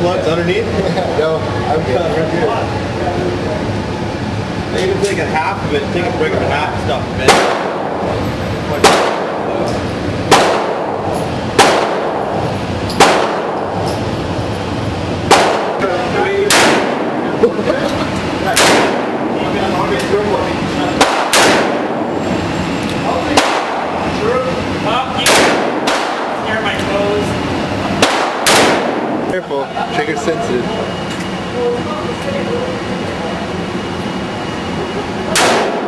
plugs underneath? No, I'm good. I'm good. Can take a half of it, take a break of half and stuff, man. Sensitive. Holy.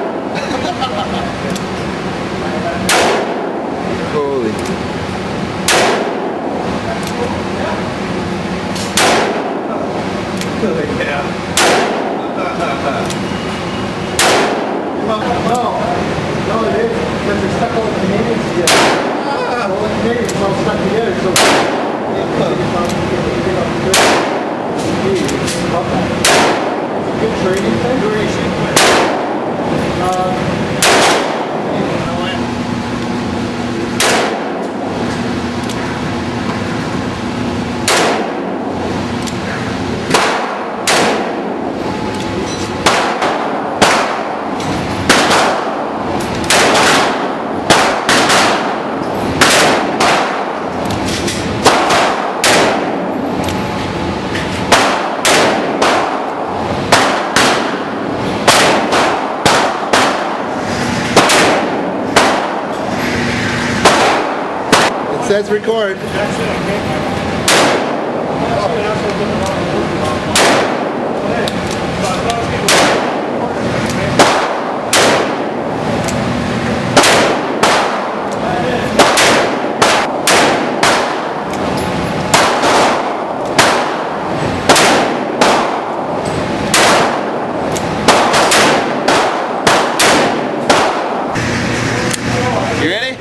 Good training thing. It says record. You ready?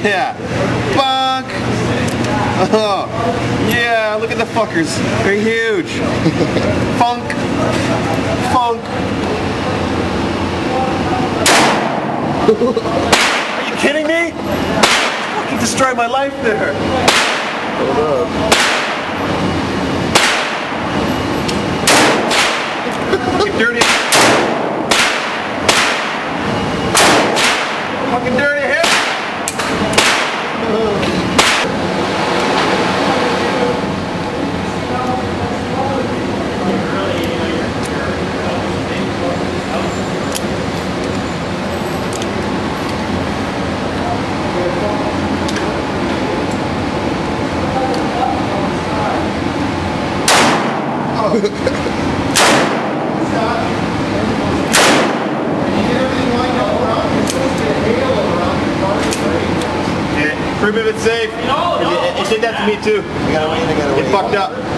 Yeah. Bonk! Oh, yeah, look at the fuckers. They're huge. Funk. Funk. Are you kidding me? Fucking destroyed my life there. Hold up. Fucking dirty. Fucking dirty hip. Yeah, prove it safe. It, it, it did that to me too. I gotta gotta It fucked up.